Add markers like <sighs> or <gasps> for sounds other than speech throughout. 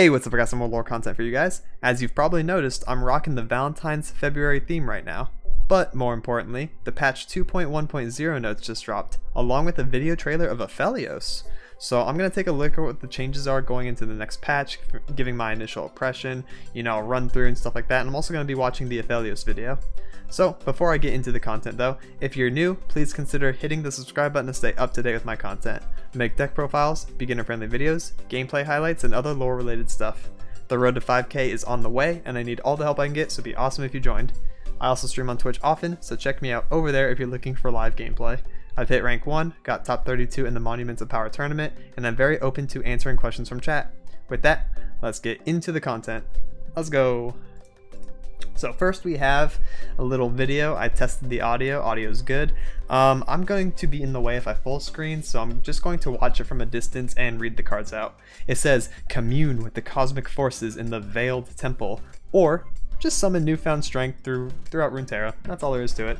Hey, what's up? I got some more LoR content for you guys. As you've probably noticed, I'm rocking the Valentine's February theme right now. But more importantly, the patch 2.1.0 notes just dropped, along with a video trailer of Aphelios. So I'm going to take a look at what the changes are going into the next patch, giving my initial impression, you know, run through and stuff like that, and I'm also going to be watching the Aphelios video. So before I get into the content though, if you're new, please consider hitting the subscribe button to stay up to date with my content. make deck profiles, beginner friendly videos, gameplay highlights, and other LoR related stuff. The road to 5k is on the way, and I need all the help I can get, so it'd be awesome if you joined. I also stream on Twitch often, so check me out over there if you're looking for live gameplay. I've hit rank 1, got top 32 in the Monuments of Power tournament, and I'm very open to answering questions from chat. With that, let's get into the content. Let's go. So first we have a little video. I tested the audio. Audio is good. Um, I'm going to be in the way if I full screen, so I'm just going to watch it from a distance and read the cards out. It says, commune with the cosmic forces in the Veiled Temple, or just summon newfound strength through throughout Runeterra. That's all there is to it.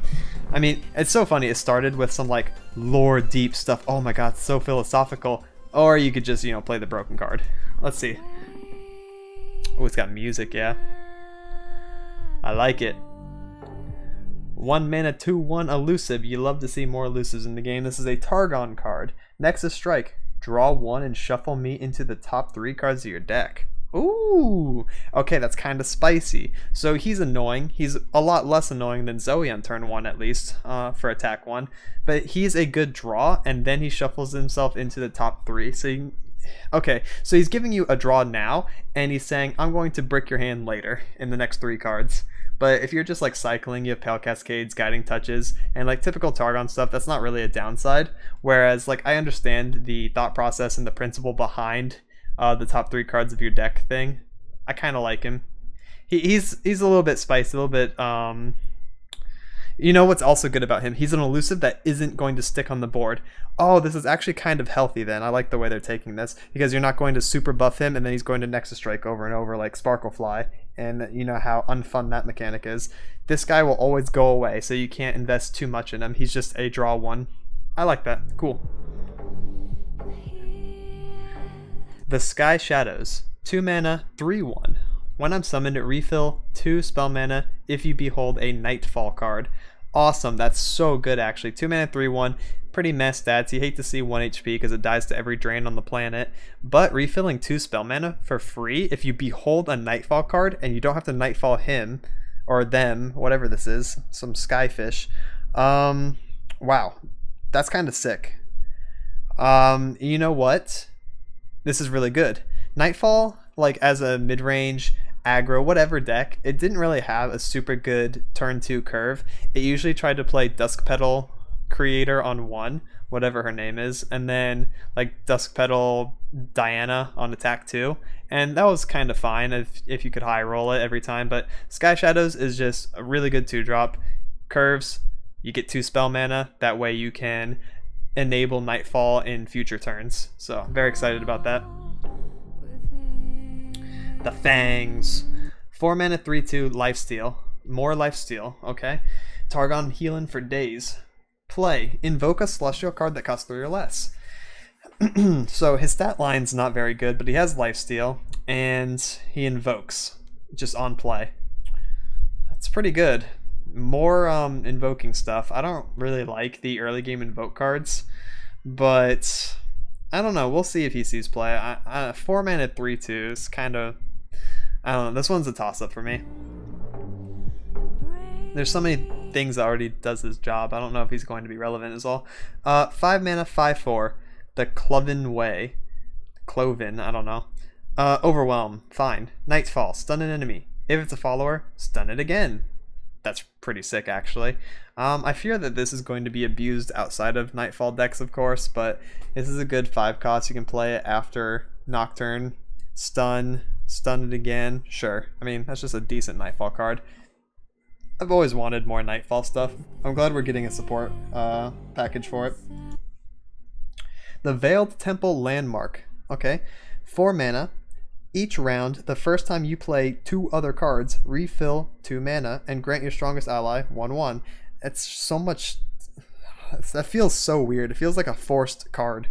I mean, it's so funny. It started with some like lore deep stuff. Oh my god, so philosophical. Or you could just, you know, play the broken card. Let's see. Oh, it's got music, yeah. I like it. One mana, two one elusive. You love to see more elusives in the game. This is a Targon card. Nexus Strike. Draw one and shuffle me into the top three cards of your deck. Ooh, okay, that's kind of spicy. So he's annoying. He's a lot less annoying than Zoe on turn one, at least, uh, for attack one. But he's a good draw, and then he shuffles himself into the top three. So, you, okay, so he's giving you a draw now, and he's saying, I'm going to brick your hand later in the next three cards. But if you're just like cycling, you have Pale Cascades, Guiding Touches, and like typical Targon stuff, that's not really a downside. Whereas, like, I understand the thought process and the principle behind uh, the top three cards of your deck thing. I kind of like him. He, he's he's a little bit spicy, a little bit. Um, you know what's also good about him? He's an elusive that isn't going to stick on the board. Oh, this is actually kind of healthy then. I like the way they're taking this because you're not going to super buff him and then he's going to Nexus Strike over and over like Sparklefly. And you know how unfun that mechanic is. This guy will always go away, so you can't invest too much in him. He's just a draw one. I like that. Cool. The Sky Shadows. 2 mana, 3 1. When I'm summoned, refill 2 spell mana if you behold a Nightfall card. Awesome, that's so good actually. 2 mana, 3 1. Pretty mess stats. You hate to see 1 HP because it dies to every drain on the planet. But refilling 2 spell mana for free if you behold a Nightfall card and you don't have to Nightfall him or them, whatever this is, some Skyfish. Um, wow, that's kind of sick. Um, you know what? This is really good. Nightfall, like as a mid range aggro, whatever deck, it didn't really have a super good turn two curve. It usually tried to play Dusk Petal creator on one, whatever her name is, and then like Dusk Petal Diana on attack two. And that was kind of fine if, if you could high roll it every time. But Sky Shadows is just a really good two drop. Curves, you get two spell mana. That way you can enable Nightfall in future turns. So very excited about that. The Fangs. 4 mana 3 2 lifesteal. More lifesteal, okay. Targon healing for days. Play. Invoke a celestial card that costs 3 or less. <clears throat> so his stat line's not very good, but he has lifesteal, and he invokes just on play. That's pretty good more um, invoking stuff. I don't really like the early game invoke cards, but I don't know. We'll see if he sees play. I, I, four mana three two is kind of I don't know. This one's a toss up for me. There's so many things that already does his job. I don't know if he's going to be relevant as all. Uh, five mana five four. The Cloven Way. Cloven. I don't know. Uh, overwhelm. Fine. Nightfall. Stun an enemy. If it's a follower, stun it again that's pretty sick actually. Um, I fear that this is going to be abused outside of Nightfall decks, of course, but this is a good five cost. You can play it after Nocturne, stun, stun it again. Sure. I mean, that's just a decent Nightfall card. I've always wanted more Nightfall stuff. I'm glad we're getting a support uh, package for it. The Veiled Temple Landmark. Okay. Four mana, each round, the first time you play two other cards, refill two mana and grant your strongest ally 1 1. It's so much. <sighs> That feels so weird. It feels like a forced card.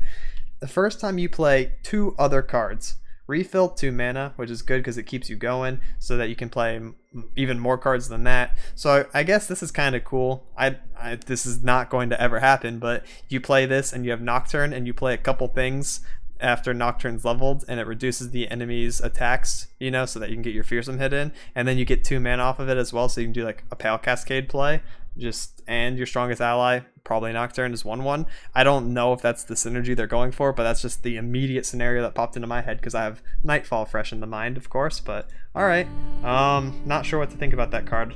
The first time you play two other cards, refill 2 mana, which is good because it keeps you going so that you can play even more cards than that. So I guess this is kind of cool. I, I, This is not going to ever happen, but you play this and you have Nocturne and you play a couple things after Nocturne's leveled and it reduces the enemy's attacks, you know, so that you can get your Fearsome hit in. And then you get 2 mana off of it as well, so you can do like a Pale Cascade play just and your strongest ally probably Nocturne is 1-1. I don't know if that's the synergy they're going for, but that's just the immediate scenario that popped into my head because I have Nightfall fresh in the mind, of course, but alright. Um, not sure what to think about that card.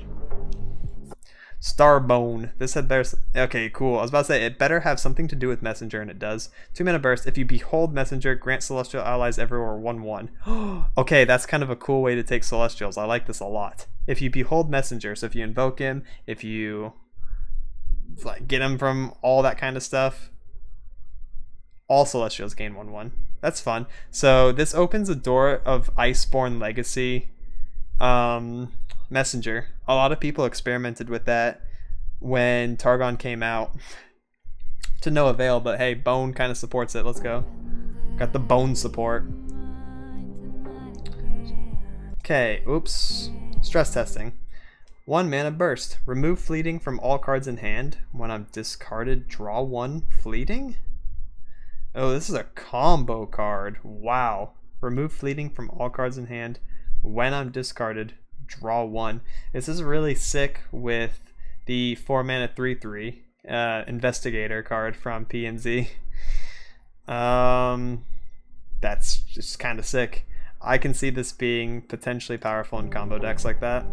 Starbone. This had better. Okay, cool. I was about to say it better have something to do with Messenger, and it does. Two mana burst. If you behold Messenger, grant Celestial allies everywhere one one. <gasps> okay, that's kind of a cool way to take Celestials. I like this a lot. If you behold Messenger, so if you invoke him, if you like get him from all that kind of stuff, all Celestials gain one one. That's fun. So this opens a door of Iceborne Legacy. Um, Messenger. A lot of people experimented with that when Targon came out <laughs> to no avail, but hey, Bone kind of supports it. Let's go. Got the Bone support. Okay, oops. Stress testing. One mana burst. Remove fleeting from all cards in hand. When I'm discarded, draw one fleeting? Oh, this is a combo card. Wow. Remove fleeting from all cards in hand. When I'm discarded, draw one. This is really sick with the 4 mana 3 3 uh, investigator card from PNZ. Um, that's just kind of sick. I can see this being potentially powerful in combo decks like that.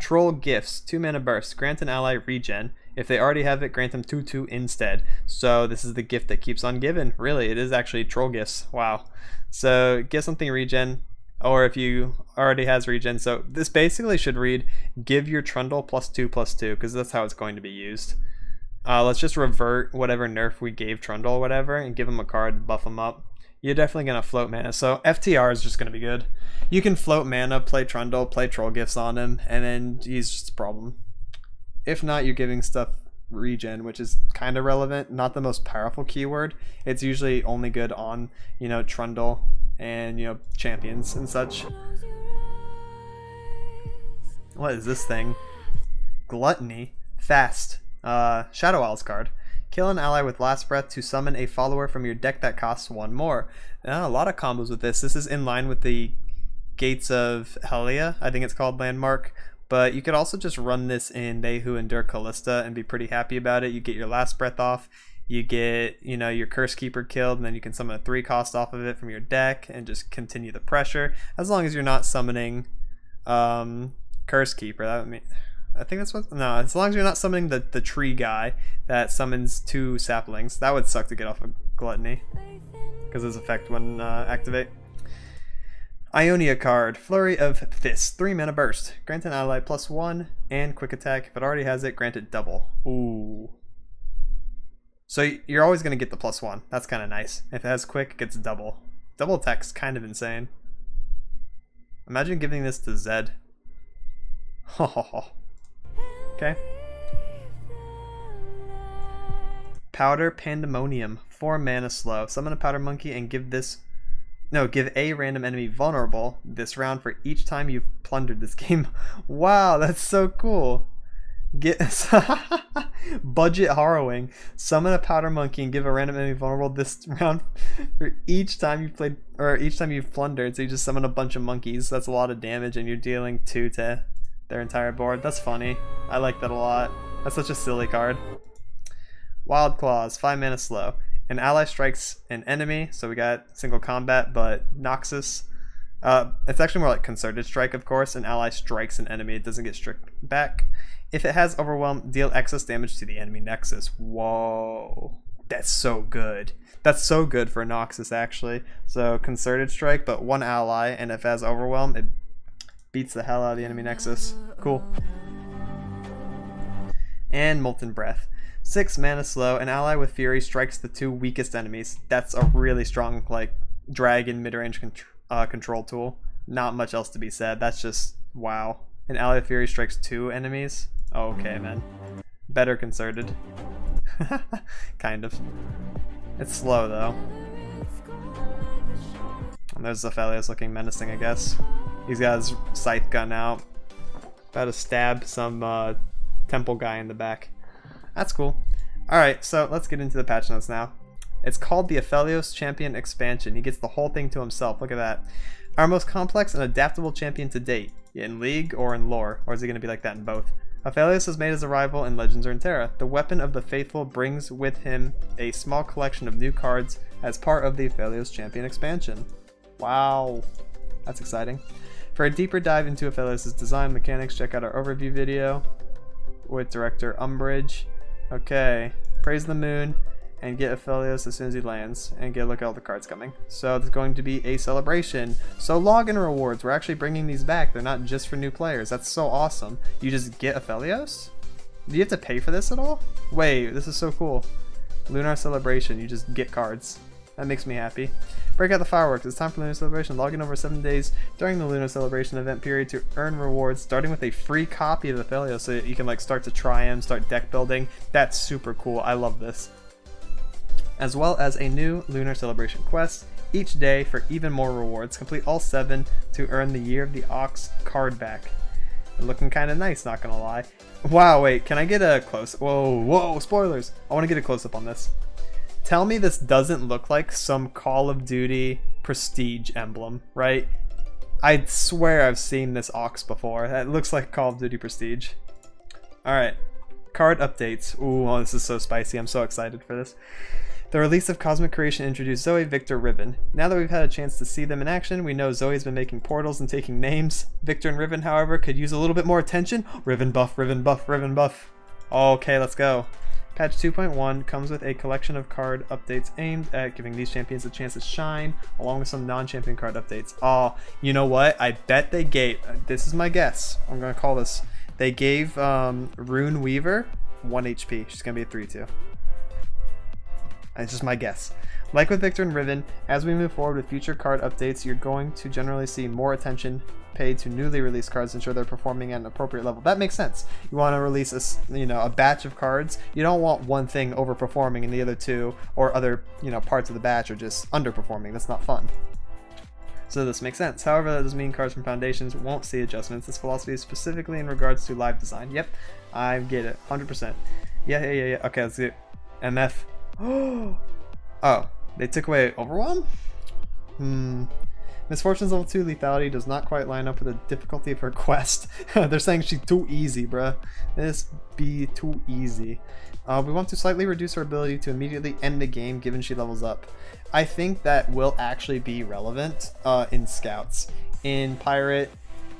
Troll Gifts, 2 mana burst. Grant an ally regen. If they already have it, grant them 2 2 instead. So this is the gift that keeps on giving. Really, it is actually Troll Gifts. Wow. So give something regen, or if you already has regen. So this basically should read, give your Trundle plus two plus two, because that's how it's going to be used. Uh, let's just revert whatever nerf we gave Trundle or whatever, and give him a card, buff him up. You're definitely going to float mana, so FTR is just going to be good. You can float mana, play Trundle, play Troll Gifts on him, and then he's just a problem. If not, you're giving stuff regen, which is kind of relevant, not the most powerful keyword. It's usually only good on, you know, Trundle and you know champions and such. What is this thing? Gluttony. Fast. Uh, Shadow Isles card. Kill an ally with Last Breath to summon a follower from your deck that costs one more. Uh, a lot of combos with this. This is in line with the Gates of Helya, I think it's called Landmark. But you could also just run this in They Who Endure Kalista and be pretty happy about it. You get your Last Breath off you get you know your curse keeper killed and then you can summon a three cost off of it from your deck and just continue the pressure. As long as you're not summoning um, curse keeper that would mean I think that's what no as long as you're not summoning the, the tree guy that summons two saplings that would suck to get off of gluttony. Because his effect wouldn't uh, activate Ionia card, Flurry of Fists, 3 mana burst. Grant an ally plus 1 and quick attack. If it already has it, grant it double. Ooh. So you're always going to get the plus one. That's kind of nice. If it has quick, it gets double. Double attack's kind of insane. Imagine giving this to Zed. <laughs> okay. Powder Pandemonium. 4 mana slow. Summon a Powder Monkey and give this... No, give a random enemy vulnerable this round for each time you've plundered this game. <laughs> wow, that's so cool. Get <laughs> budget harrowing. Summon a powder monkey and give a random enemy vulnerable this <laughs> round for each time you played or each time you've plundered. So you just summon a bunch of monkeys. That's a lot of damage, and you're dealing two to their entire board. That's funny. I like that a lot. That's such a silly card. Wild Claws, five mana slow. An ally strikes an enemy, so we got single combat, but Noxus. Uh, it's actually more like concerted strike, of course. An ally strikes an enemy, it doesn't get struck back. If it has Overwhelm, deal excess damage to the enemy Nexus. Whoa. That's so good. That's so good for Noxus, actually. So, Concerted Strike, but one ally, and if it has Overwhelm, it beats the hell out of the enemy Nexus. Cool. And Molten Breath. 6 mana slow, an ally with Fury strikes the two weakest enemies. That's a really strong, like, dragon mid-range con uh, control tool. Not much else to be said. That's just, wow. An ally with Fury strikes two enemies. Okay, man. Better concerted. <laughs> kind of. It's slow, though. And there's Aphelios looking menacing, I guess. He's got his scythe gun out. About to stab some uh, temple guy in the back. That's cool. Alright, so let's get into the patch notes now. It's called the Aphelios Champion Expansion. He gets the whole thing to himself. Look at that. Our most complex and adaptable champion to date, in League or in LoR, or is he going to be like that in both? Aphelios has made his arrival in Legends Runeterra. The Weapon of the Faithful brings with him a small collection of new cards as part of the Aphelios Champion expansion. Wow, that's exciting. For a deeper dive into Aphelios' design mechanics, check out our overview video with director Umbridge. Okay, praise the moon and get Aphelios as soon as he lands and get a look at all the cards coming. So there's going to be a celebration. So login rewards, we're actually bringing these back. They're not just for new players. That's so awesome. You just get Aphelios? Do you have to pay for this at all? Wait, this is so cool. Lunar Celebration, you just get cards. That makes me happy. Break out the fireworks. It's time for Lunar Celebration. Log in over 7 days during the Lunar Celebration event period to earn rewards, starting with a free copy of Aphelios so you can like start to try and start deck building. That's super cool. I love this as well as a new Lunar Celebration quest each day for even more rewards. Complete all seven to earn the Year of the Ox card back. looking kind of nice, not gonna lie. Wow, wait, can I get a close? Whoa, whoa, spoilers! I want to get a close up on this. Tell me this doesn't look like some Call of Duty prestige emblem, right? I swear I've seen this ox before. It looks like Call of Duty prestige. Alright, card updates. Ooh, oh, this is so spicy. I'm so excited for this. The release of Cosmic Creation introduced Zoe, Viktor, Riven. Now that we've had a chance to see them in action, we know Zoe's been making portals and taking names. Viktor and Riven, however, could use a little bit more attention. Riven buff, Riven buff, Riven buff. Okay, let's go. Patch 2.1 comes with a collection of card updates aimed at giving these champions a chance to shine, along with some non-champion card updates. Oh, you know what? I bet they gave, this is my guess, I'm to call this, they gave um, Rune Weaver 1 HP. She's to be a 3-2. It's just my guess. Like with Viktor and Riven, as we move forward with future card updates, you're going to generally see more attention paid to newly released cards to ensure they're performing at an appropriate level. That makes sense. You want to release a, you know, a batch of cards. You don't want one thing overperforming and the other two or other you know, parts of the batch are just underperforming. That's not fun. So this makes sense. However, that doesn't mean cards from Foundations won't see adjustments. This philosophy is specifically in regards to live design. Yep, I get it. 100%. Yeah, yeah, yeah, yeah. Okay, let's it. MF <gasps> oh, they took away Overwhelm? Hmm. Miss Fortune's level 2 lethality does not quite line up with the difficulty of her quest. <laughs> They're saying she's too easy, bruh. This be too easy. Uh, we want to slightly reduce her ability to immediately end the game given she levels up. I think that will actually be relevant uh, in Scouts. In Pirate,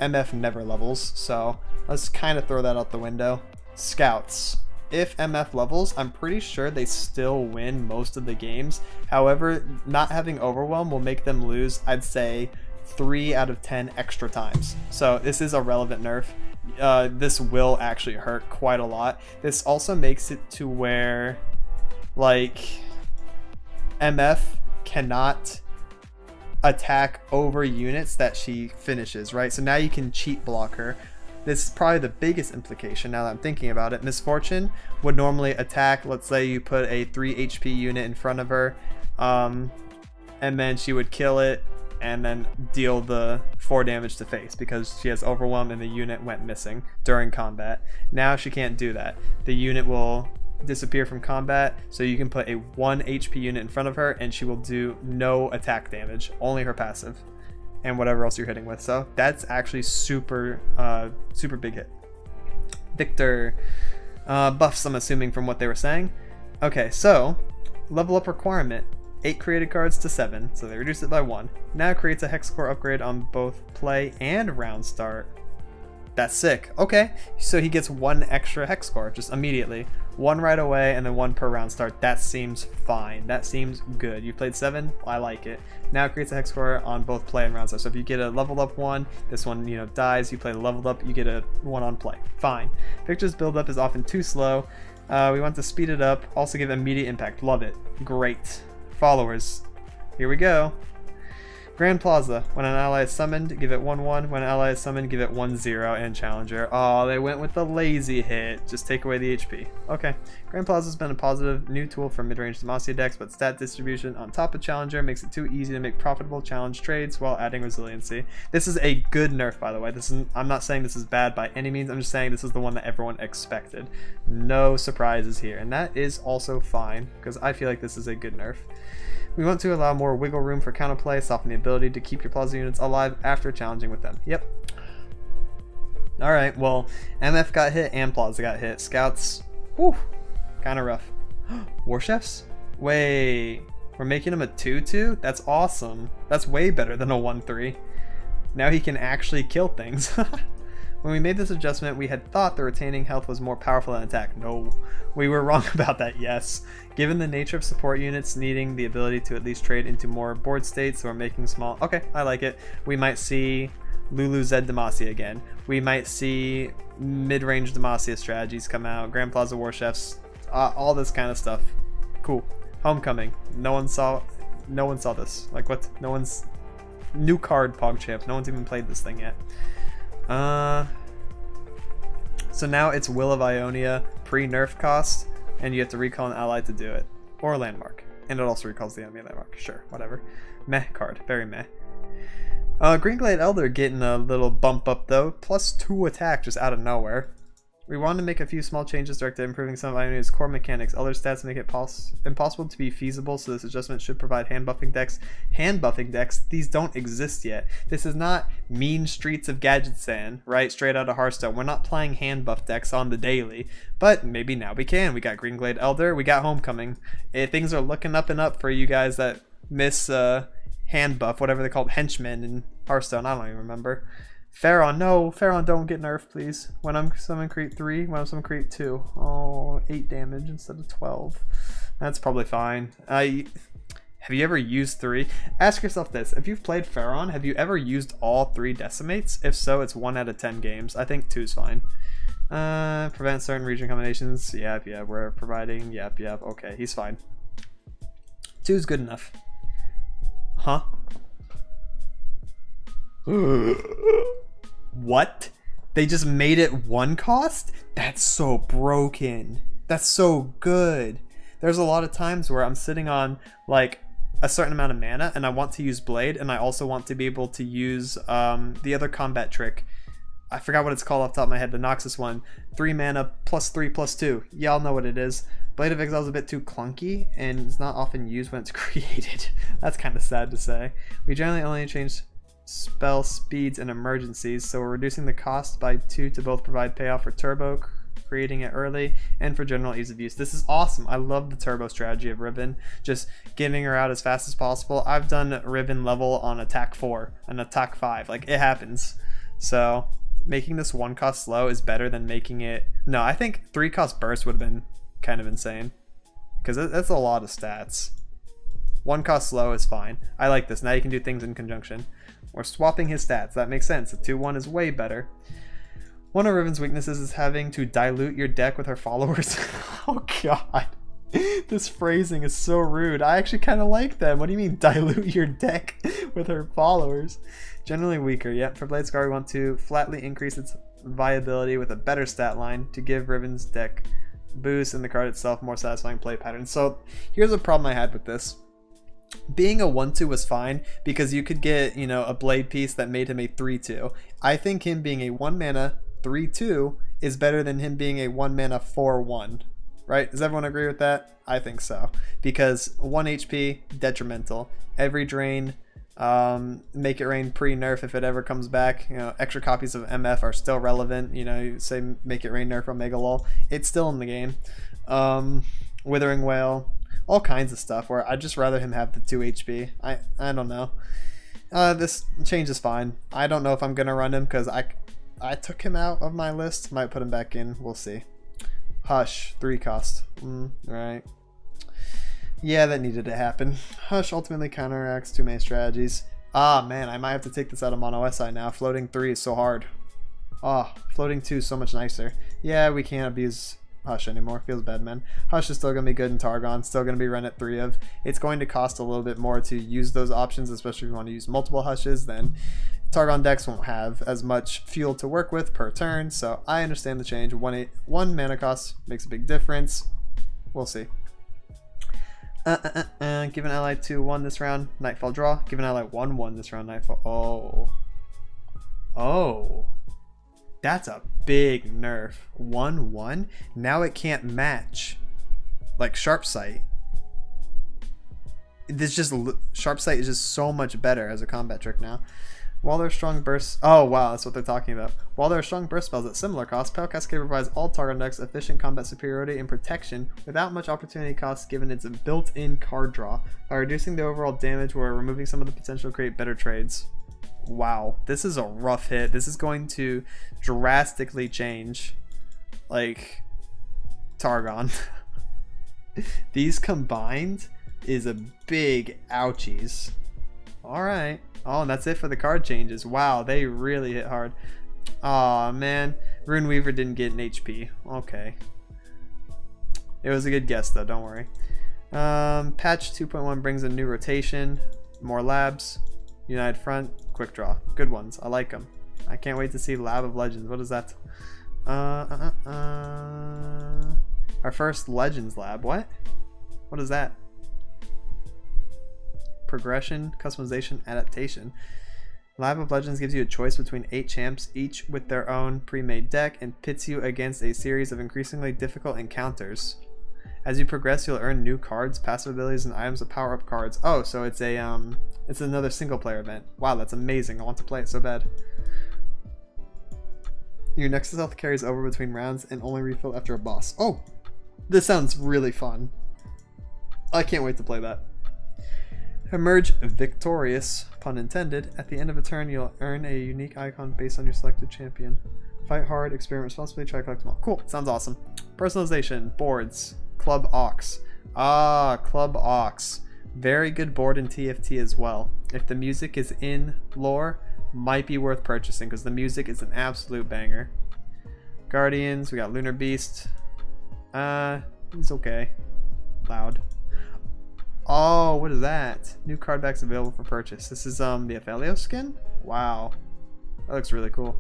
MF never levels, so let's kind of throw that out the window. Scouts if MF levels, I'm pretty sure they still win most of the games. However, not having Overwhelm will make them lose, I'd say, 3 out of 10 extra times. So this is a relevant nerf. Uh, this will actually hurt quite a lot. This also makes it to where, like, MF cannot attack over units that she finishes, right? So now you can cheat block her, this is probably the biggest implication now that I'm thinking about it. Miss Fortune would normally attack, let's say you put a 3 HP unit in front of her, um, and then she would kill it and then deal the 4 damage to face because she has overwhelm and the unit went missing during combat. Now she can't do that. The unit will disappear from combat so you can put a 1 HP unit in front of her and she will do no attack damage, only her passive and whatever else you're hitting with. So that's actually super, uh, super big hit. Viktor uh, buffs, I'm assuming from what they were saying. Okay, so level up requirement. 8 created cards to 7, so they reduce it by 1. Now creates a hex core upgrade on both play and round start. That's sick. Okay, so he gets one extra hex core just immediately. One right away and then one per round start. That seems fine. That seems good. You played seven? I like it. Now it creates a hex core on both play and round start. So if you get a leveled up one, this one you know dies, you play the leveled up, you get a one on play. Fine. Viktor's build up is often too slow. Uh, we want to speed it up, also give immediate impact. Love it. Great. Followers. Here we go. Grand Plaza. When an ally is summoned, give it 1-1. When an ally is summoned, give it 1-0 and Challenger. Oh, they went with the lazy hit. Just take away the HP. Okay. Grand Plaza has been a positive new tool for mid-range Demacia decks, but stat distribution on top of Challenger makes it too easy to make profitable challenge trades while adding resiliency. This is a good nerf, by the way. This is I'm not saying this is bad by any means. I'm just saying this is the one that everyone expected. No surprises here, and that is also fine, because I feel like this is a good nerf. We want to allow more wiggle room for counterplay, soften the ability to keep your Plaza units alive after challenging with them. Yep. Alright, well, MF got hit and Plaza got hit. Scouts, whew, kind of rough. <gasps> War Chefs? Wait, we're making him a 2-2? That's awesome. That's way better than a 1-3. Now he can actually kill things. <laughs> When we made this adjustment, we had thought the retaining health was more powerful than attack. No, we were <laughs> wrong about that, yes. Given the nature of support units needing the ability to at least trade into more board states or making small... Okay, I like it. We might see Lulu Zed Demacia again. We might see mid-range Demacia strategies come out, Grand Plaza War Chefs, uh, all this kind of stuff. Cool. Homecoming. No one saw no one saw this. Like what? No one's new card PogChamp. No one's even played this thing yet. Uh, so now it's Will of Ionia pre-nerf cost, and you have to recall an ally to do it. Or a landmark. And it also recalls the enemy landmark. Sure, whatever. Meh card. Very meh. Uh, Greenglade Elder getting a little bump up though. Plus 2 attack just out of nowhere. We wanted to make a few small changes directed at improving some of Ionia's core mechanics. Other stats make it impossible to be feasible, so this adjustment should provide hand buffing decks. Hand buffing decks, these don't exist yet. This is not mean streets of Gadgetzan, right? Straight out of Hearthstone. We're not playing hand buff decks on the daily, but maybe now we can. We got Greenglade Elder, we got Homecoming. Eh, things are looking up and up for you guys that miss uh, hand buff, whatever they called henchmen in Hearthstone. I don't even remember. Pharaon, no, Pharaon, don't get nerfed, please. When I'm summon creep 3, when I'm summon creep 2. Oh, 8 damage instead of 12. That's probably fine. I Have you ever used 3? Ask yourself this. If you've played Pharaon, have you ever used all 3 decimates? If so, it's 1 out of 10 games. I think 2 is fine. Uh, prevent certain region combinations. Yep, yeah, we're providing. Yep, yep. Okay, he's fine. 2 is good enough. Huh? <gasps> <laughs> What? They just made it one cost? That's so broken. That's so good. There's a lot of times where I'm sitting on like a certain amount of mana and I want to use Blade and I also want to be able to use um, the other combat trick. I forgot what it's called off top of my head, the Noxus one. Three mana plus three plus two. Y'all know what it is. Blade of Exile is a bit too clunky and it's not often used when it's <laughs> created. That's kind of sad to say. We generally only change spell speeds and emergencies, so we're reducing the cost by 2 to both provide payoff for turbo, creating it early, and for general ease of use. This is awesome. I love the turbo strategy of Riven, just getting her out as fast as possible. I've done Riven level on attack 4 and attack 5. Like, it happens. So, making this 1 cost slow is better than making it... No, I think 3 cost burst would have been kind of insane. Because that's a lot of stats. 1 cost slow is fine. I like this. Now you can do things in conjunction. We're swapping his stats. That makes sense. A 2-1 is way better. One of Riven's weaknesses is having to dilute your deck with her followers. <laughs> oh god. This phrasing is so rude. I actually kind of like them. What do you mean <laughs> dilute your deck with her followers? Generally weaker, yet for Blade Scar we want to flatly increase its viability with a better stat line to give Riven's deck boost and the card itself more satisfying play patterns. So here's a problem I had with this being a 1-2 was fine because you could get, you know, a blade piece that made him a 3-2. I think him being a 1 mana 3-2 is better than him being a 1 mana 4-1. Right? Does everyone agree with that? I think so. Because 1 HP, detrimental. Every drain, um, make it rain pre-nerf if it ever comes back. You know, extra copies of MF are still relevant. You know, you say make it rain nerf Omega Lol. It's still in the game. Um, Withering Wail, all kinds of stuff where I'd just rather him have the 2 HP. I, I don't know. Uh, this change is fine. I don't know if I'm going to run him because I, I took him out of my list. Might put him back in. We'll see. Hush, 3 cost. Mm, right. Yeah, that needed to happen. Hush ultimately counteracts two main strategies. Ah, man, I might have to take this out of Mono SI now. Floating 3 is so hard. Ah, oh, floating 2 is so much nicer. Yeah, we can't abuse Hush anymore. Feels bad, man. Hush is still going to be good in Targon. Still going to be run at 3 of. It's going to cost a little bit more to use those options, especially if you want to use multiple Hushes. Then Targon decks won't have as much fuel to work with per turn. So I understand the change. One, eight, one mana cost makes a big difference. We'll see. Uh, uh, uh, uh. Give an ally 2-1 this round. Nightfall draw. Give an ally 1-1 this round. Nightfall. Oh. Oh. That's a big nerf. 1-1. Now it can't match. Like Sharp Sight. This just Sharp Sight is just so much better as a combat trick now. While there are strong bursts, oh wow, that's what they're talking about. While there are strong burst spells at similar cost, Pale Cascade provides all target decks efficient combat superiority and protection without much opportunity cost given its built-in card draw. By reducing the overall damage, we're removing some of the potential to create better trades wow, this is a rough hit. This is going to drastically change, like, Targon. <laughs> These combined is a big ouchies. Alright. Oh, and that's it for the card changes. Wow, they really hit hard. Oh, man. Rune Weaver didn't get an HP. Okay. It was a good guess, though. Don't worry. Um, patch 2.1 brings a new rotation, more labs, United Front, Quick Draw. Good ones. I like them. I can't wait to see Lab of Legends. What is that? Uh, uh, uh, uh, our first Legends Lab. What? What is that? Progression, customization, adaptation. Lab of Legends gives you a choice between eight champs, each with their own pre-made deck, and pits you against a series of increasingly difficult encounters. As you progress, you'll earn new cards, passive abilities, and items of power-up cards. Oh, so it's a um, it's another single player event. Wow, that's amazing. I want to play it so bad. Your Nexus health carries over between rounds and only refill after a boss. Oh! This sounds really fun. I can't wait to play that. Emerge victorious, pun intended. At the end of a turn, you'll earn a unique icon based on your selected champion. Fight hard, experiment responsibly, try to collect them all. Cool, sounds awesome. Personalization, boards, Club Ox. Ah, Club Ox. Very good board in TFT as well. If the music is in LoR, might be worth purchasing because the music is an absolute banger. Guardians, we got Lunar Beast. Uh, he's okay. Loud. Oh, what is that? New card backs available for purchase. This is um the Aphelios skin? Wow. That looks really cool.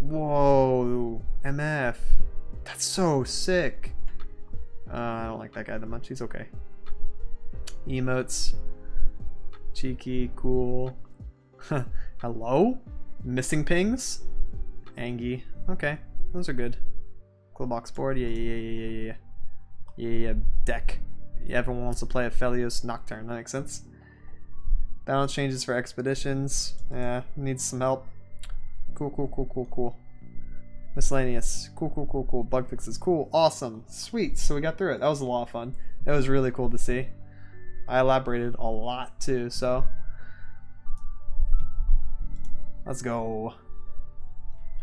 Whoa, MF. That's so sick. Uh, I don't like that guy that much. He's okay. Emotes. Cheeky, cool. <laughs> Hello? Missing pings? Angie. Okay, those are good. Cool box board. Yeah, yeah, yeah, yeah, yeah, yeah. Yeah, deck. Everyone wants to play Aphelios Nocturne. That makes sense. Balance changes for expeditions. Yeah, needs some help. Cool, cool, cool, cool, cool. Miscellaneous. Cool, cool, cool, cool. Bug fixes. Cool. Awesome. Sweet. So we got through it. That was a lot of fun. It was really cool to see. I elaborated a lot too, so. Let's go.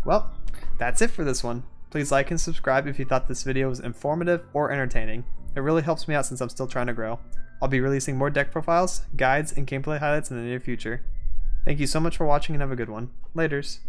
Well, that's it for this one. Please like and subscribe if you thought this video was informative or entertaining. It really helps me out since I'm still trying to grow. I'll be releasing more deck profiles, guides, and gameplay highlights in the near future. Thank you so much for watching and have a good one. Laters.